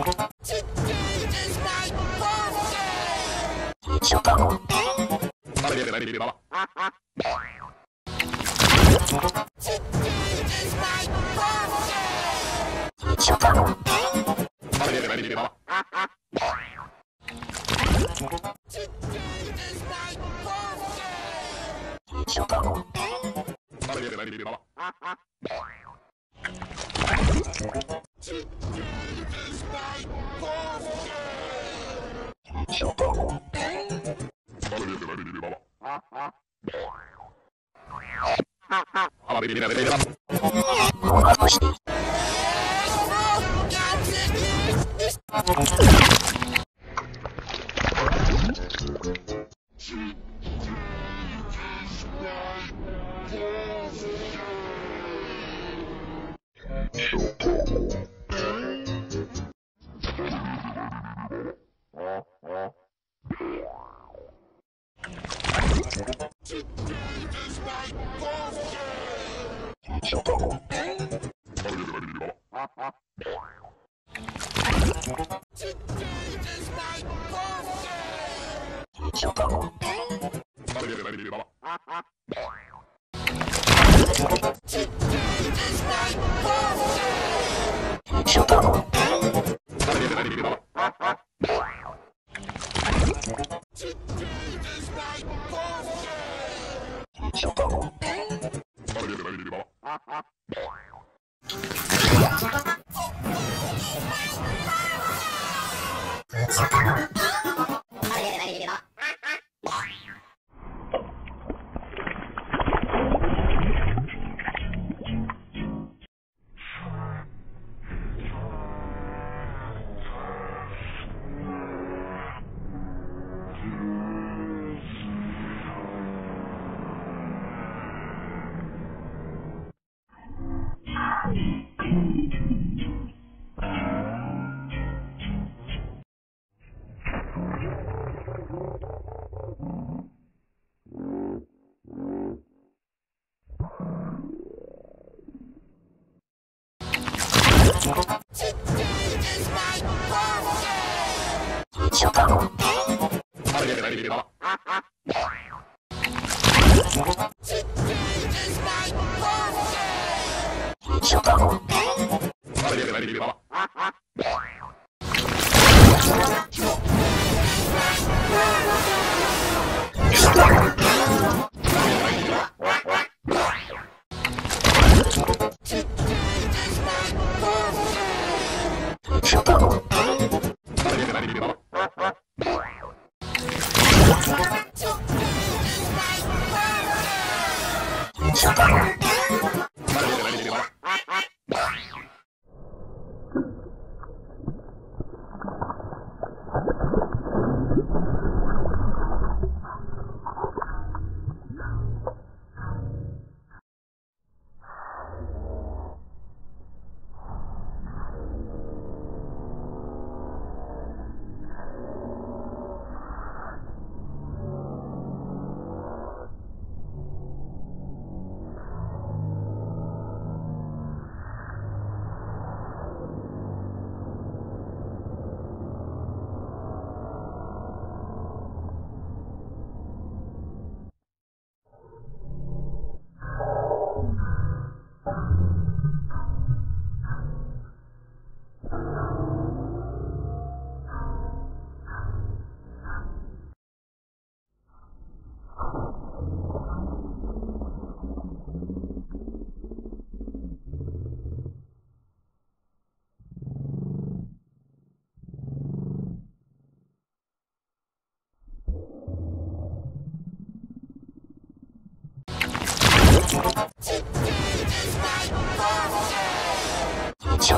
Today is my birthday! Today is my birthday! Today is my birthday! Today Show. Shut up. Today is my birthday!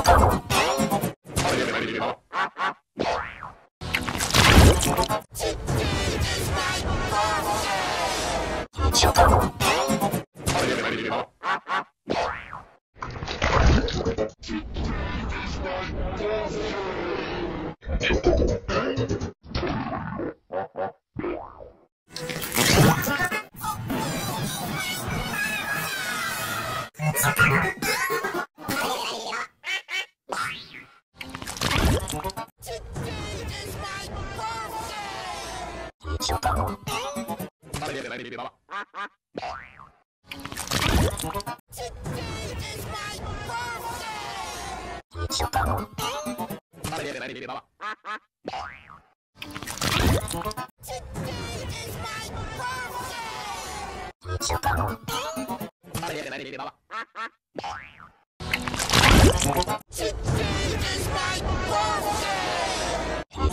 все.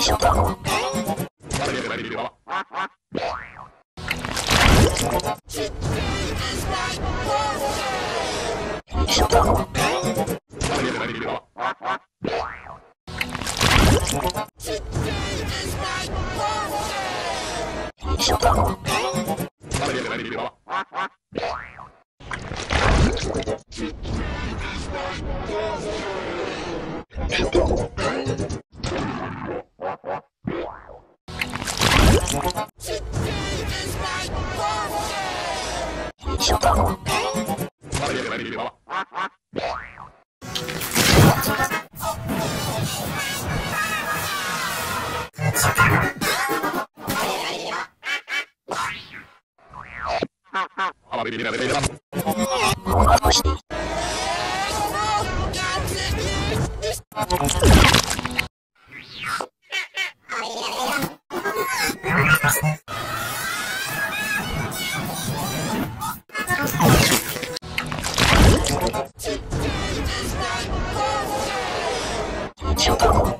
Shut up. Shut up. 小偷。